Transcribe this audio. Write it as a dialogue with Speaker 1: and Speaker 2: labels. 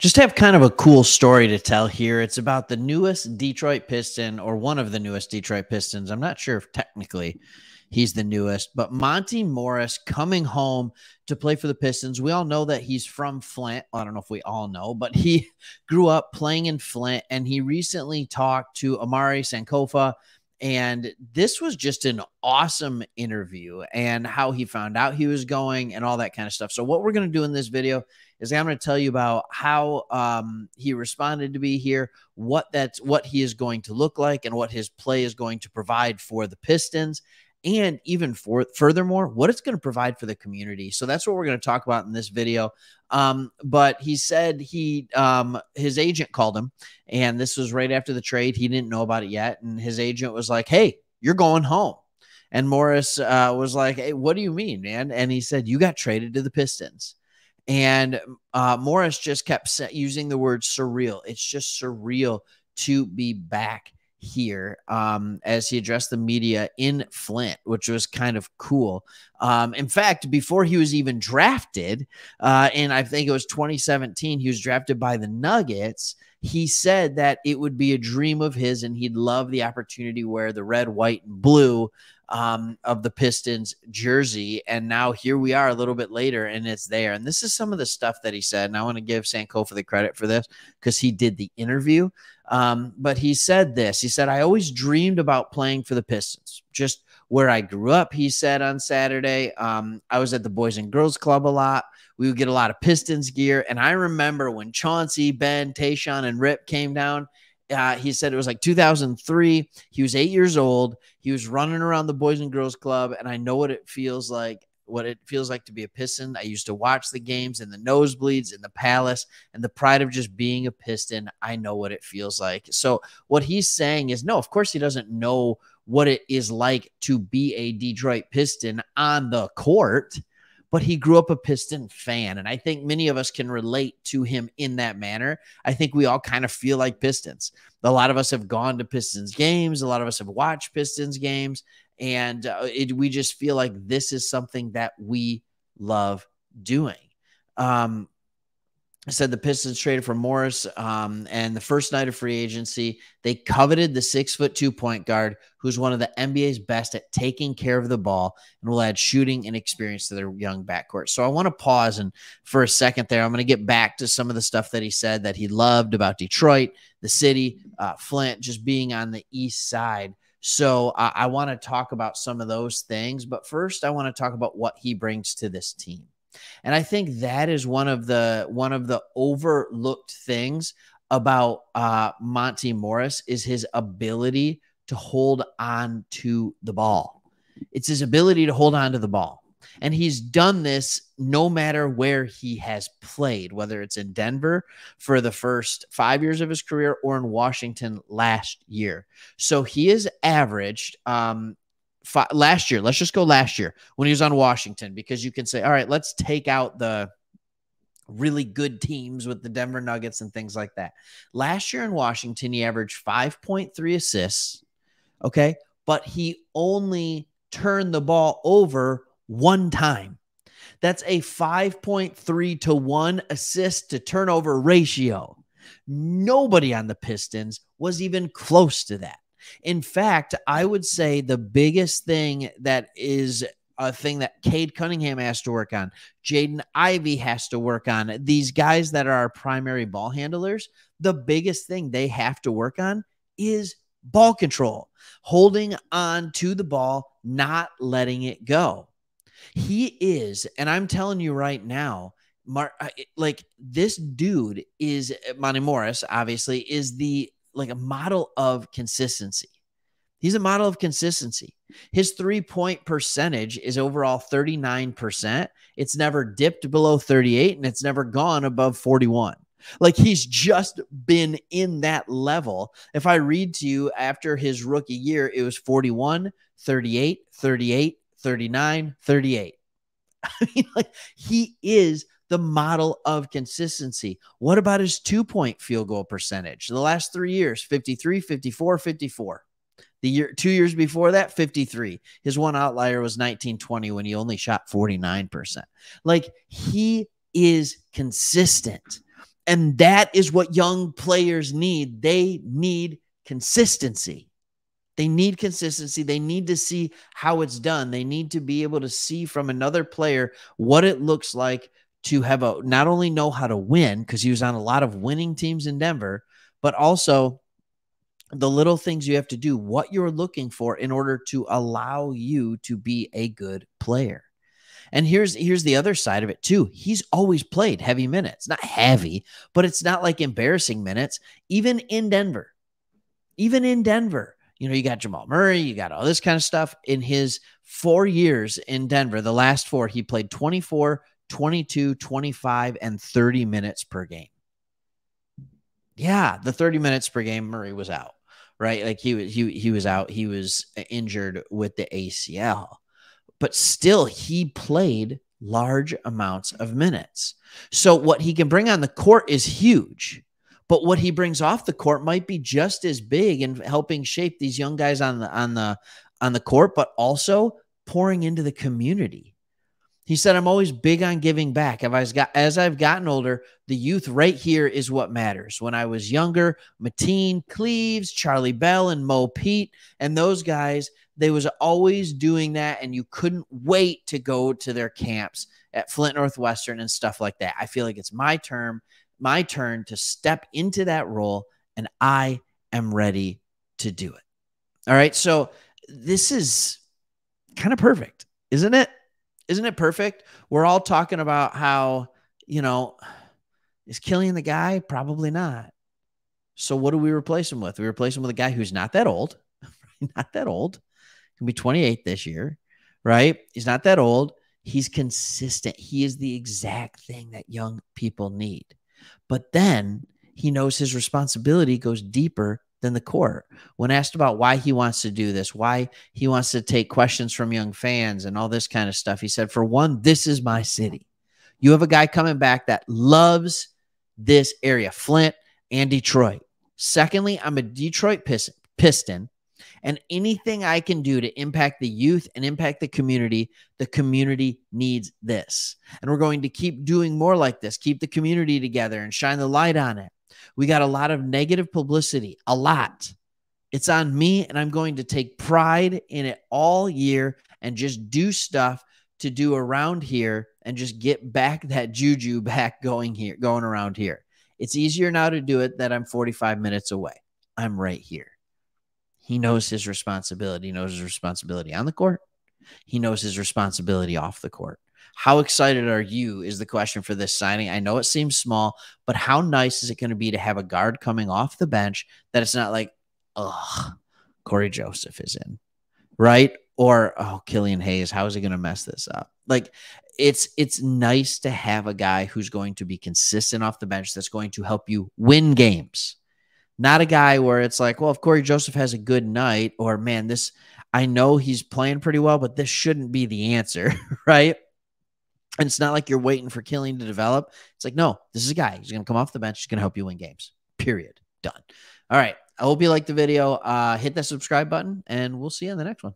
Speaker 1: just have kind of a cool story to tell here. It's about the newest Detroit Piston or one of the newest Detroit Pistons. I'm not sure if technically he's the newest, but Monte Morris coming home to play for the Pistons. We all know that he's from Flint. I don't know if we all know, but he grew up playing in Flint and he recently talked to Omari Sankofa. And this was just an awesome interview and how he found out he was going and all that kind of stuff. So, what we're going to do in this video is I'm going to tell you about how um, he responded to be here, what that's what he is going to look like, and what his play is going to provide for the Pistons, and even for furthermore, what it's going to provide for the community. So that's what we're going to talk about in this video. Um, but he said he um, his agent called him, and this was right after the trade. He didn't know about it yet, and his agent was like, "Hey, you're going home." And Morris uh, was like, "Hey, what do you mean, man?" And he said, "You got traded to the Pistons." And uh, Morris just kept using the word surreal. It's just surreal to be back here um, as he addressed the media in Flint, which was kind of cool. Um, in fact, before he was even drafted, uh, and I think it was 2017, he was drafted by the Nuggets. He said that it would be a dream of his and he'd love the opportunity where the red, white, and blue um, of the Pistons jersey. And now here we are a little bit later and it's there. And this is some of the stuff that he said. And I want to give Sankofa the credit for this because he did the interview. Um, but he said this he said, I always dreamed about playing for the Pistons, just where I grew up. He said on Saturday, um, I was at the Boys and Girls Club a lot. We would get a lot of Pistons gear. And I remember when Chauncey, Ben, Tayshaun, and Rip came down uh, he said it was like 2003. He was eight years old. He was running around the Boys and Girls Club, and I know what it feels like. What it feels like to be a Piston. I used to watch the games and the nosebleeds in the Palace, and the pride of just being a Piston. I know what it feels like. So what he's saying is, no, of course he doesn't know what it is like to be a Detroit Piston on the court but he grew up a Piston fan. And I think many of us can relate to him in that manner. I think we all kind of feel like Pistons. A lot of us have gone to Pistons games, a lot of us have watched Pistons games, and uh, it, we just feel like this is something that we love doing. Um, said the Pistons traded for Morris, um, and the first night of free agency, they coveted the six foot two point guard, who's one of the NBA's best at taking care of the ball and will add shooting and experience to their young backcourt. So I want to pause and for a second there, I'm going to get back to some of the stuff that he said that he loved about Detroit, the city, uh, Flint, just being on the east side. So I want to talk about some of those things, but first I want to talk about what he brings to this team. And I think that is one of the one of the overlooked things about uh, Monte Morris is his ability to hold on to the ball. It's his ability to hold on to the ball. And he's done this no matter where he has played, whether it's in Denver for the first five years of his career or in Washington last year. So he has averaged um, five, last year, let's just go last year when he was on Washington, because you can say, all right, let's take out the really good teams with the Denver Nuggets and things like that. Last year in Washington, he averaged 5.3 assists. Okay. But he only turned the ball over one time. That's a 5.3 to 1 assist to turnover ratio. Nobody on the Pistons was even close to that. In fact, I would say the biggest thing that is a thing that Cade Cunningham has to work on, Jaden Ivey has to work on, these guys that are our primary ball handlers, the biggest thing they have to work on is ball control, holding on to the ball, not letting it go. He is, and I'm telling you right now, Mar- like this dude is Monte Morris, obviously, is the like a model of consistency. He's a model of consistency. His three point percentage is overall 39%. It's never dipped below 38 and it's never gone above 41. Like he's just been in that level. If I read to you after his rookie year, it was 41, 38, 38, 39, 38. I mean, like he is the model of consistency. What about his two point field goal percentage? The last three years 53, 54, 54. The year two years before that, 53. His one outlier was 1920 when he only shot 49%. Like he is consistent. And that is what young players need. They need consistency. They need consistency. They need to see how it's done. They need to be able to see from another player what it looks like to have a not only know how to win because he was on a lot of winning teams in Denver, but also the little things you have to do, what you're looking for in order to allow you to be a good player. And here's here's the other side of it too. He's always played heavy minutes. Not heavy, but it's not like embarrassing minutes even in Denver. Even in Denver you know, you got Jamal Murray, you got all this kind of stuff. In his four years in Denver, the last four, he played 24, 22, 25, and 30 minutes per game. Yeah, the 30 minutes per game, Murray was out, right? Like he was he he was out. He was uh, injured with the ACL. But still, he played large amounts of minutes. So what he can bring on the court is huge. But what he brings off the court might be just as big in helping shape these young guys on the on the on the court, but also pouring into the community. He said, I'm always big on giving back. As, I've gotten older, the youth right here is what matters. When I was younger, Mateen, Cleaves, Charlie Bell, and Mo Pete, and those guys, they was always doing that, and you couldn't wait to go to their camps at Flint Northwestern and stuff like that. I feel like it's my term my turn to step into that role, and I am ready to do it. All right. So this is kind of perfect, isn't it? Isn't it perfect? We're all talking about how, you know, is Killian the guy? Probably not. So what do we replace him with? We replace him with a guy who's not that old, not that old. Can be 28 this year, right? He's not that old. He's consistent. He is the exact thing that young people need. But then he knows his responsibility goes deeper than the court. When asked about why he wants to do this, why he wants to take questions from young fans and all this kind of stuff, he said, For one, this is my city. You have a guy coming back that loves this area, Flint and Detroit. Secondly, I'm a Detroit Piston. And anything I can do to impact the youth and impact the community, the community needs this. And we're going to keep doing more like this, keep the community together and shine the light on it. We got a lot of negative publicity, a lot. It's on me, and I'm going to take pride in it all year and just do stuff to do around here and just get back that juju back going here, going around here. It's easier now to do it that I'm 45 minutes away. I'm right here. He knows his responsibility. He knows his responsibility on the court. He knows his responsibility off the court. How excited are you? Is the question for this signing. I know it seems small, but how nice is it going to be to have a guard coming off the bench that it's not like, ugh, Cory Joseph is in, right? Or oh, Killian Hayes, how is he going to mess this up? Like it's it's nice to have a guy who's going to be consistent off the bench that's going to help you win games not a guy where it's like, well, if Cory Joseph has a good night, or man, this, I know he's playing pretty well, but this shouldn't be the answer, right? And it's not like you're waiting for Killian to develop. It's like, no, this is a guy. He's going to come off the bench. He's going to help you win games. Period. Done. All right. I hope you liked the video. Uh, hit that subscribe button, and we'll see you in the next one.